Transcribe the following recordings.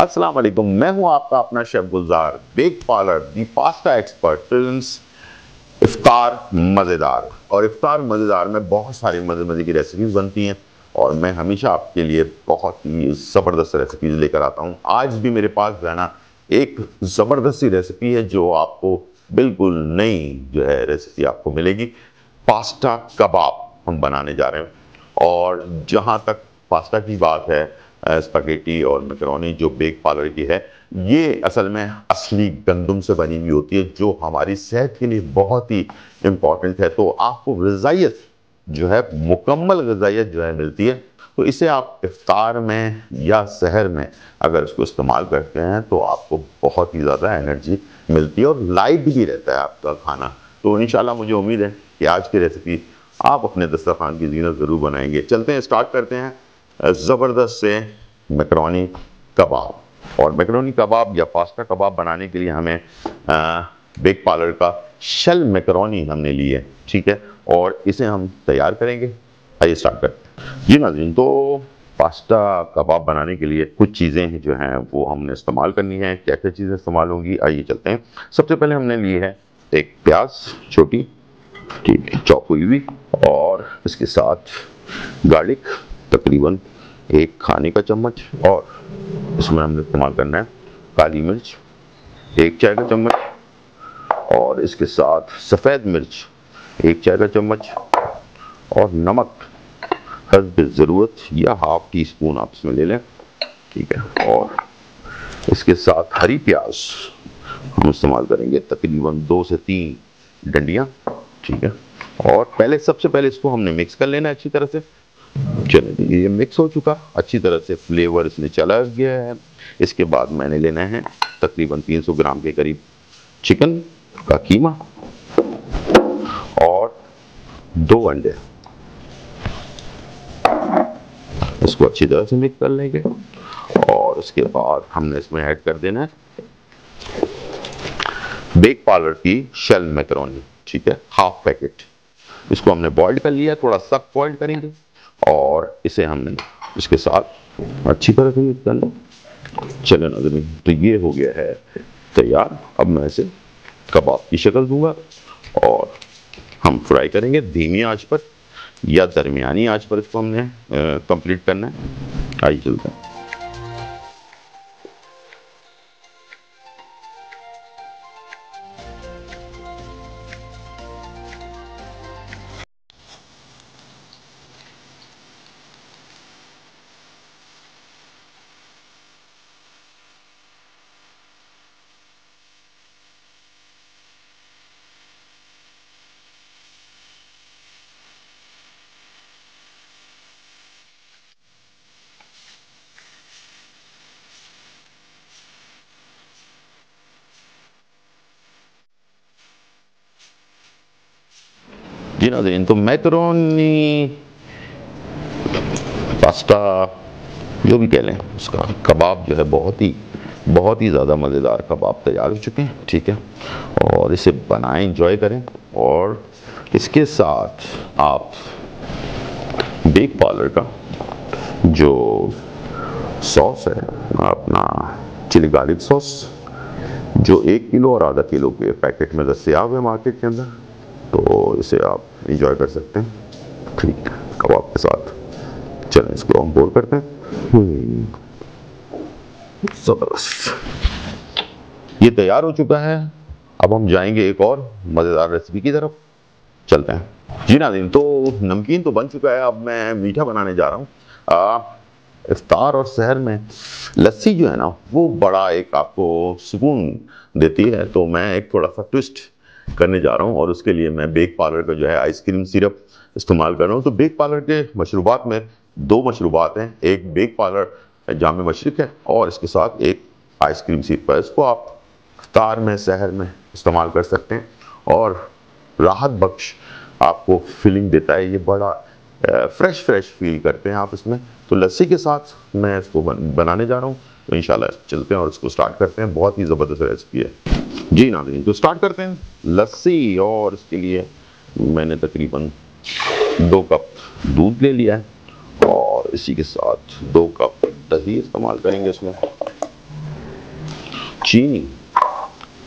अस्सलाम वालेकुम, मैं हूँ आपका अपना chef Gulzar bake parlour the pasta expert presents इफ्तार मज़ेदार। और इफ्तार मज़ेदार में बहुत सारी मज़े मज़े की रेसिपीज़ बनती हैं और मैं हमेशा आपके लिए बहुत ही ज़बरदस्त रेसिपीज़ लेकर आता हूँ। आज भी मेरे पास रहना एक ज़बरदस्त रेसिपी है जो आपको बिल्कुल नई जो है रेसिपी आपको मिलेगी। पास्ता कबाब हम बनाने जा रहे हैं और जहाँ तक पास्ता की बात है स्पगेटी और मैकरोनी जो बेक पार्लर की है, ये असल में असली गंदम से बनी हुई होती है, जो हमारी सेहत के लिए बहुत ही इंपॉर्टेंट है। तो आपको गजाइत जो है, मुकम्मल गजाइत जो है मिलती है। तो इसे आप इफ्तार में या शहर में अगर इसको इस्तेमाल करते हैं तो आपको बहुत ही ज़्यादा एनर्जी मिलती है और लाइट भी रहता है आपका खाना। तो इन मुझे उम्मीद है कि आज की रेसिपी आप अपने दस्तरखान की जीनत ज़रूर बनाएँगे। चलते हैं स्टार्ट करते हैं। ज़बरदस्त से मैकरोनी कबाब। और मैकरोनी कबाब या पास्ता कबाब बनाने के लिए हमें बेक पार्लर का शल मैकरोनी हमने ली है, ठीक है? और इसे हम तैयार करेंगे। आइए स्टार्ट करते जी नाजीन तो पास्ता कबाब बनाने के लिए कुछ चीज़ें जो हैं, वो हमने इस्तेमाल करनी है। क्या क्या चीज़ें इस्तेमाल होंगी? आइए चलते हैं। सबसे पहले हमने ली है एक प्याज, छोटी, ठीक है चॉप हुई हुई और इसके साथ गार्लिक तकरीबन एक खाने का चम्मच और इसमें हमने इस्तेमाल करना है काली मिर्च, एक चाय का चम्मच और इसके साथ सफ़ेद मिर्च, एक चाय का चम्मच और नमक। हसब ज़रूरत या हाफ़ टी स्पून आप इसमें ले लें, ठीक है? और इसके साथ हरी प्याज हम इस्तेमाल करेंगे, तकरीबन दो से तीन डंडियाँ, ठीक है? और पहले, सबसे पहले इसको हमने मिक्स कर लेना अच्छी तरह से। ये मिक्स हो चुका। अच्छी तरह से फ्लेवर इसमें चला गया है। इसके बाद मैंने लेना है तकरीबन 300 ग्राम के करीब चिकन का कीमा और दो अंडे। इसको अच्छी तरह से मिक्स कर लेंगे और उसके बाद हमने इसमें ऐड कर देना है बेक पार्लर की शेल मैकरोनी ठीक है? हाफ़ पैकेट इसको हमने बॉइल्ड कर लिया, थोड़ा सख्त बॉइल्ड करेंगे। और इसे हमने इसके साथ अच्छी तरह से मिक्स कर लें चले नज़र तो ये हो गया है तैयार। अब मैं इसे कबाब की शक्ल दूँगा और हम फ्राई करेंगे धीमी आँच पर या दरमियानी आँच पर इसको हमने कंप्लीट करना है। आइए चलते हैं। जी नाजरीन तो मैकरोनी पास्ता जो भी कह लें, उसका कबाब जो है बहुत ही बहुत ही ज़्यादा मज़ेदार कबाब तैयार हो चुके हैं, ठीक है? और इसे बनाएँ इंजॉय करें, और इसके साथ आप बेक पार्लर का जो सॉस है, अपना चिली गार्लिक सॉस जो एक किलो और आधा किलो के पैकेट में दस्तियाब है मार्केट के अंदर तो इसे आप इंजॉय कर सकते हैं। ठीक कबाब के साथ चलें इसको हम बोल करते हैं। ज़बरदस्त। ये तैयार हो चुका है। अब हम जाएँगे एक और मज़ेदार रेसिपी की तरफ़। चलते हैं। जी नादिन तो नमकीन तो बन चुका है। अब मैं मीठा बनाने जा रहा हूँ। इफ्तार और शहर में लस्सी जो है ना, वो बड़ा एक आपको सुकून देती है। तो मैं एक थोड़ा सा ट्विस्ट करने जा रहा हूँ और उसके लिए मैं बेक पार्लर का जो है आइसक्रीम सिरप इस्तेमाल कर रहा हूँ। तो बेक पार्लर के मशरूबात में दो मशरूबात हैं। एक बेक पार्लर जाम मशरक है और इसके साथ एक आइसक्रीम सिरप है। इसको आप तार में, शहर में इस्तेमाल कर सकते हैं और राहत बख्श आपको फीलिंग देता है। ये बड़ा फ्रेश फ्रेश फील करते हैं आप इसमें। तो लस्सी के साथ मैं इसको बनाने जा रहा हूँ। तो इन चलते हैं और इसको स्टार्ट करते हैं। बहुत ही ज़बरदस्त रेसिपी है। जी नाजरीन तो स्टार्ट करते हैं। लस्सी और इसके लिए मैंने तकरीबन दो कप दूध ले लिया है और इसी के साथ दो कप दही इस्तेमाल करेंगे इसमें। चीनी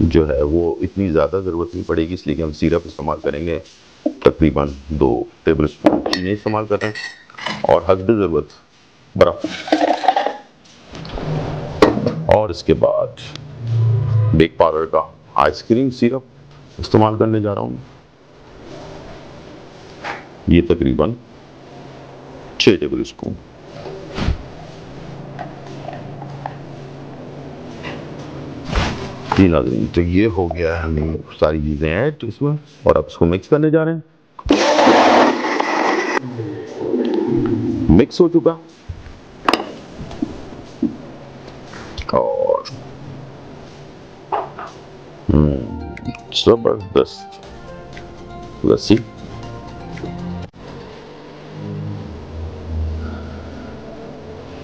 जो है वो इतनी ज़्यादा ज़रूरत नहीं पड़ेगी, इसलिए हम सिरप इस्तेमाल करेंगे। तकरीबन दो टेबल स्पून चीनी इस्तेमाल कर रहे हैं और हद ज़रूरत, बर्फ़। और इसके बाद बेक पाउडर का आइसक्रीम सिरप इस्तेमाल करने जा रहा हूँ। ये तकरीबन छः टेबल स्पून। जी नाजरीन तो ये हो गया हमें सारी चीज़ें ऐड तो इसमें और अब इसको मिक्स करने जा रहे हैं। मिक्स हो चुका और हम्म, ज़बरदस्त लस्सी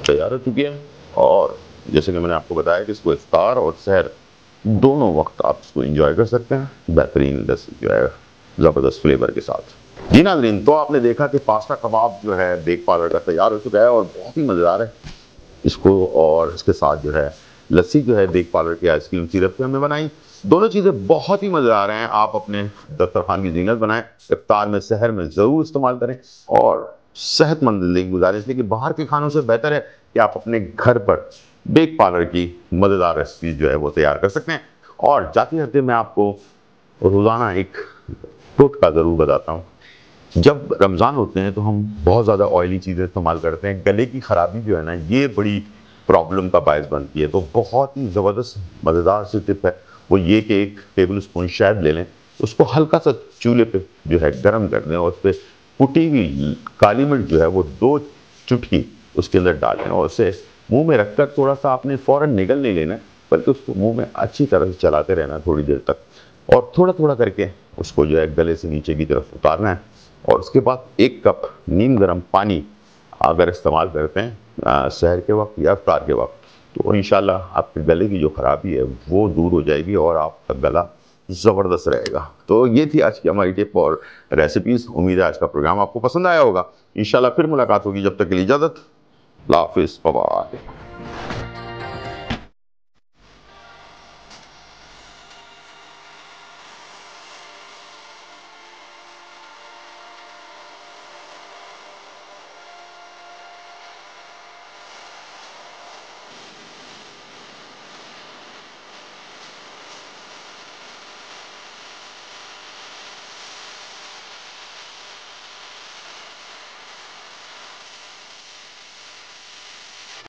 तैयार हो चुकी है, और जैसे कि मैंने आपको बताया कि इसको इफ्तार और सहर दोनों वक्त आप इसको इंजॉय कर सकते हैं, बेहतरीन जो है, ज़बरदस्त फ्लेवर के साथ। जी नाजरीन तो आपने देखा कि पास्ता कबाब जो है बेक पाउडर का तैयार हो चुका है और बहुत ही मज़ेदार है। इसको और इसके साथ जो है, लस्सी जो है बेक पाउडर की आइसक्रीम सिरप की हमने बनाई। दोनों चीज़ें बहुत ही मज़ेदार हैं। आप अपने दस्तरखान की जीनत बनाएँ, इफ्तार में, शहर में ज़रूर इस्तेमाल करें और सेहतमंद ज़िंदगी गुजारें। इसलिए कि बाहर के खानों से बेहतर है कि आप अपने घर पर बेक पार्लर की मज़ेदार रेसिपी जो है वो तैयार कर सकते हैं। और जाते जाते मैं आपको रोज़ाना एक टोटका ज़रूर बताता हूँ। जब रमज़ान होते हैं तो हम बहुत ज़्यादा ऑयली चीज़ें इस्तेमाल करते हैं। गले की ख़राबी जो है ना, ये बड़ी प्रॉब्लम का बायस बनती है। तो बहुत ही ज़बरदस्त, मज़ेदार सी टिप है। वो ये कि एक टेबल स्पून शायद ले लें, उसको हल्का सा चूल्हे पे जो है गर्म कर दें और उस पर कुटी हुई काली मिर्च जो है वो दो चुटकी उसके अंदर डालें और उसे मुँह में रखकर थोड़ा सा आपने फ़ौरन निगल नहीं लेना, बल्कि उसको मुँह में अच्छी तरह से चलाते रहना थोड़ी देर तक। और थोड़ा थोड़ा करके उसको जो है गले से नीचे की तरफ़ उतारना है और उसके बाद एक कप नीम गर्म पानी अगर इस्तेमाल करते हैं शहर के वक्त या अफ्तार के वक्त तो इन आपके गले की जो ख़राबी है, वो दूर हो जाएगी और आपका गला ज़बरदस्त रहेगा। तो ये थी आज की हमारी टिप और रेसिपीज़ उम्मीद है आज का प्रोग्राम आपको पसंद आया होगा। इन फिर मुलाकात होगी। जब तक के लिए इजाज़त। लाफि बाय